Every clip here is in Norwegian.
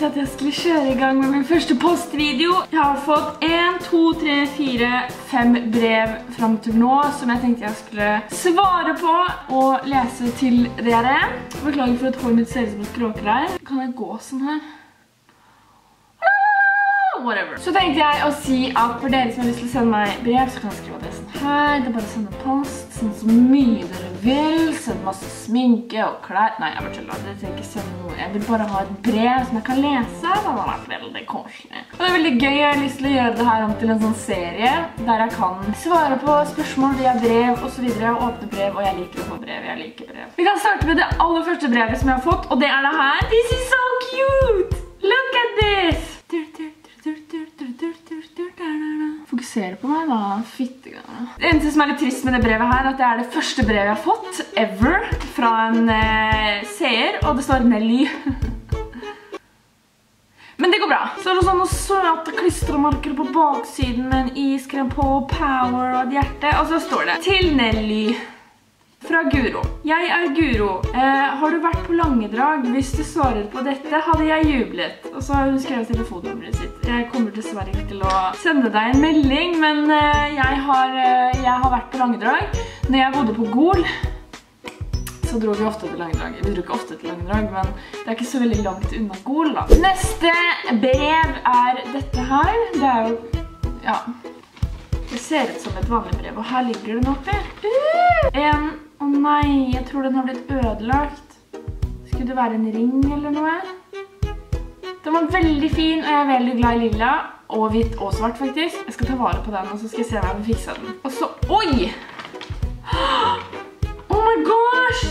skulle kjøre i gang med min første postvideo. Jeg har fått 1, 2, 3, 4, 5 brev frem til nå som jeg tenkte jeg skulle svare på og lese til dere. Beklager for at håret mitt ser ut som et kråkereir. Kan jeg gå sånn her? whatever. Så tenkte jeg å si at for dere som har lyst til å sende meg brev, så kan jeg skrive sånn her. Det er bare å sende post, sånn så mye dere vil. Send masse sminke og klær. Nei, jeg bare ikke sende noe. Jeg vil bare ha et brev som jeg kan lese. Det hadde vært veldig koselig. Og det er veldig gøy. Jeg har lyst til å gjøre det her om til en sånn serie, der jeg kan svare på spørsmål via brev og så videre, og åpne brev, og jeg liker å få brev. Jeg liker brev. Vi kan starte med det aller første brevet som jeg har fått, og det er det her. This is so cute! Look at this! Fokusere på meg da, fittegane. Det eneste som er litt trist med det brevet her, er at det er det første brevet jeg har fått, ever, fra en eh, seer, og det står Nelly. Men det går bra. Så er det sånne søte klistremarker på baksiden med en iskrem på, power og et hjerte, og så står det Til Nelly. Fra Guro. Jeg er Guro. Eh, har du vært på Langedrag? Hvis du svarer på dette, hadde jeg jublet. Og så har hun skrevet telefonnummeret sitt. Jeg kommer dessverre ikke til å sende deg en melding, men eh, eh, jeg, har, vært på Langedrag. Når jeg bodde på Gol, så dro vi ofte til Langedrag. Vi dro ikke ofte til Langedrag, men det er ikke så veldig langt unna Gol da. Neste brev er dette her. Det er jo, ja... Det ser ut som et vanlig brev, og her ligger den oppi. Uh! En å nei, jeg tror den har blitt ødelagt. Skulle det være en ring eller noe? Den var veldig fin, og jeg er veldig glad i lilla. Og hvitt og svart, faktisk. Jeg skal ta vare på den, og så skal jeg se om jeg vil fikse den. Og så, oi! Oh my gosh!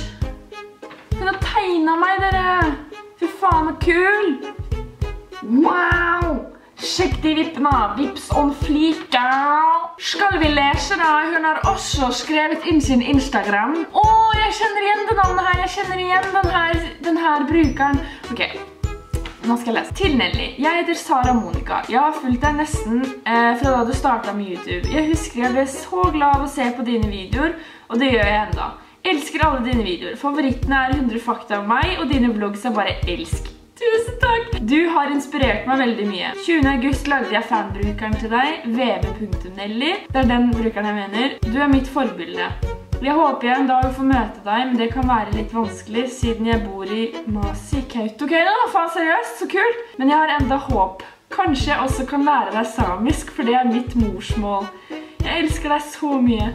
Den har tegnet meg, dere! Fy faen, så kul! Wow! Sjekk de vippene. Vips on fleek. Skal vi lese da? Hun har også skrevet inn sin Instagram. Åh, jeg kjenner igjen den her. Jeg kjenner igjen den her, den her brukeren. Ok, nå skal jeg lese. Til Nelly. Jeg heter Sara Monica. Jeg har fulgt deg nesten eh, fra da du startet med YouTube. Jeg husker jeg ble så glad av å se på dine videoer, og det gjør jeg enda. Elsker alle dine videoer. Favorittene er 100 fakta om meg, og dine vlogs er bare elsk. Tusen takk! Du har inspirert meg veldig mye. 20. august lagde jeg fanbrukeren til deg, vb.nelly. Det er den brukeren jeg mener. Du er mitt forbilde. Jeg håper jeg en dag får møte deg, men det kan være litt vanskelig, siden jeg bor i Masi Kautokeino. Faen, seriøst, så kult! Men jeg har enda håp. Kanskje jeg også kan lære deg samisk, for det er mitt morsmål. Jeg elsker deg så mye.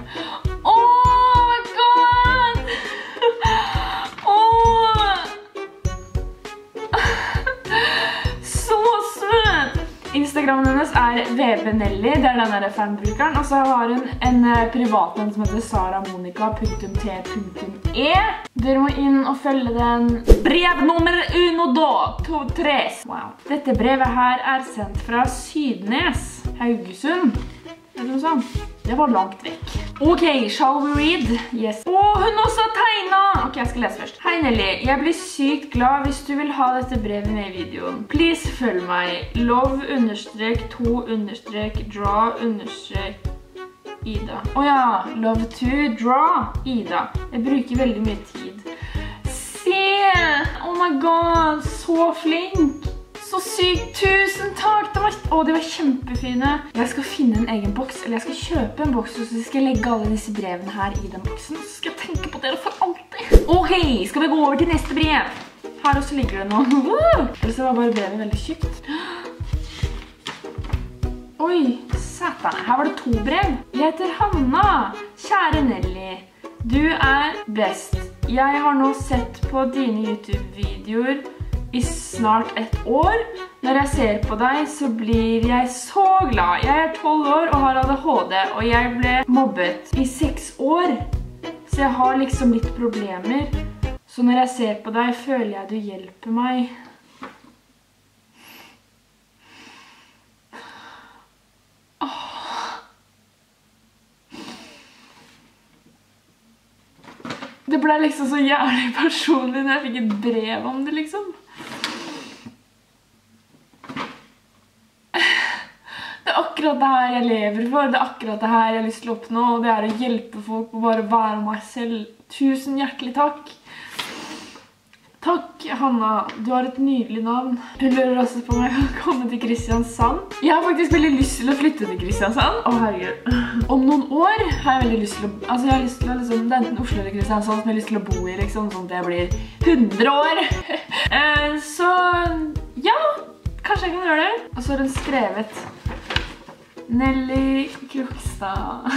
Instagrammen hennes er vbnelly, det er denne fanbrukeren. Og så har hun en privat en som heter saramonica.t.e. Dere må inn og følge den. Brev nummer uno da, to, tres. Wow. Dette brevet her er sendt fra Sydnes, Haugesund. Eller noe sånt. Det var langt vekk. Ok, shall we read? Yes. Åh, hun også har tegnet! Ok, jeg skal lese først. Hei Nelly, jeg blir sykt glad hvis du vil ha dette brevet med i videoen. Please følg meg. Love understrek to understrek draw understrek Ida. Åja, love to draw Ida. Jeg bruker veldig mye tid. Se! Oh my god, så flink! Så sykt! Tusen takk! Det var, å, de var kjempefine. Jeg skal finne en egen boks, eller jeg skal kjøpe en boks, og så skal jeg legge alle disse brevene her i den boksen. Så skal jeg tenke på dere for alltid. Ok, skal vi gå over til neste brev? Her også ligger det noe. Ellers var bare brevet veldig tjukt. Oi, satan. Her var det to brev. Jeg heter Hanna. Kjære Nelly. Du er best. Jeg har nå sett på dine YouTube-videoer i snart ett år. Når jeg ser på deg, så blir jeg så glad. Jeg er 12 år og har ADHD, og jeg ble mobbet i 6 år. Så jeg har liksom litt problemer. Så når jeg ser på deg, føler jeg du hjelper meg. Det ble liksom så jævlig personlig når jeg fikk et brev om det, liksom. Akkurat det her jeg lever for, det er akkurat det her jeg har lyst til å oppnå, og det er å hjelpe folk og bare være meg selv. Tusen hjertelig takk. Takk, Hanna. Du har et nydelig navn. Hun lurer også på om jeg kan komme til Kristiansand. Jeg har faktisk veldig lyst til å flytte til Kristiansand. Å, herregud. Om noen år har jeg veldig lyst til å... Altså, jeg har lyst til å liksom... Det er enten Oslo eller Kristiansand som jeg har lyst til å bo i, liksom. Sånn at jeg blir 100 år. Eh, så... Ja, kanskje jeg kan gjøre det. Og så har hun skrevet... Nelly Krokstad.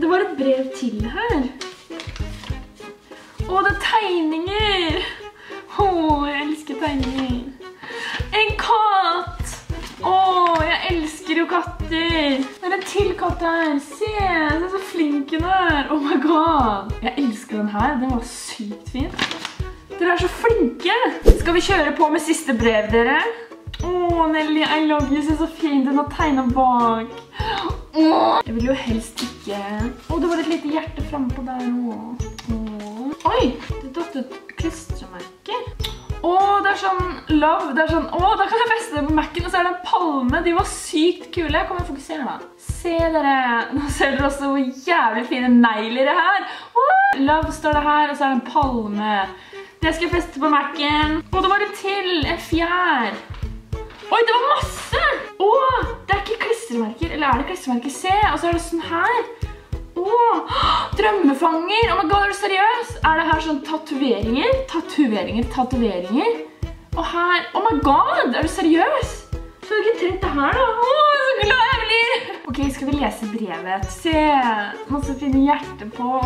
Det var et brev til her. Å, det er tegninger! Å, jeg elsker tegninger. En katt! Å, jeg elsker jo katter! Det er en til katt her. Se, den er så flink hun er. Oh my god. Jeg elsker den her. Den var sykt fin. Dere er så flinke. Skal vi kjøre på med siste brev, dere? Å, Nelly, I love you. Se så fin den har tegnet bak. Åh, Jeg vil jo helst ikke... Åh, det var et lite hjerte fremme på der nå. Åh. Oi, det datt ut klistremerker. Åh, det er sånn love. Det er sånn, åh, da kan jeg feste det på Mac'en, og så er det en palme. De var sykt kule. Kom jeg fokusere da. Se dere. Nå ser dere også hvor jævlig fine negler det her. Åh, love står det her, og så er det en palme. Det skal jeg feste på Mac'en. Åh, det var det til. En fjær. Oi, det var masse! Åh, det er ikke klistremerker. Eller er det klistremerker? Se, og så er det sånn her. Åh, drømmefanger. Oh my god, er du seriøs? Er det her sånn tatueringer? Tatueringer, tatueringer. Og her, oh my god, er du seriøs? Så har du ikke trengt det her da? Åh, så glad jeg blir. Ok, skal vi lese brevet? Se, masse fine hjerter på.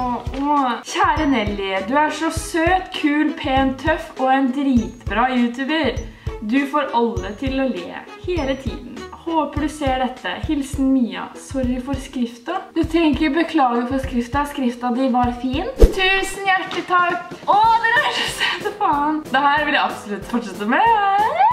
Kjære Nelly, du er så søt, kul, pen, tøff og en dritbra YouTuber. Du får alle til å le hele tiden. Håper du ser dette. Hilsen Mia. Sorry for skrifta. Du trenger ikke beklage for skrifta. Skrifta di var fin. Tusen hjertelig takk. Å, dere er så søte faen. Det her vil jeg absolutt fortsette med.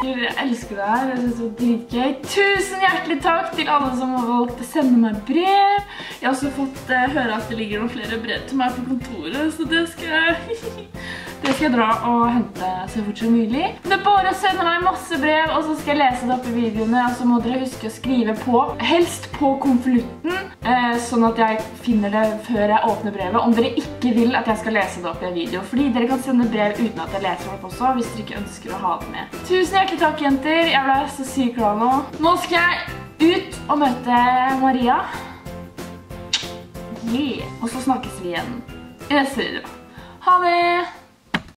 Jeg elsker det her. Jeg synes det var dritgøy. Tusen hjertelig takk til alle som har valgt å sende meg brev. Jeg har også fått uh, høre at det ligger noen flere brev til meg på kontoret, så det skal jeg... Skal jeg dra og hente så fort som mulig. Det er bare å sende meg masse brev, og så skal jeg lese det opp i videoene, og så må dere huske å skrive på, helst på konvolutten, eh, sånn at jeg finner det før jeg åpner brevet, om dere ikke vil at jeg skal lese det opp i en video, fordi dere kan sende brev uten at jeg leser opp også, hvis dere ikke ønsker å ha det med. Tusen hjertelig takk, jenter. Jeg ble så sykt glad nå. Nå skal jeg ut og møte Maria. Yeah. Og så snakkes vi igjen i neste video. Ha det!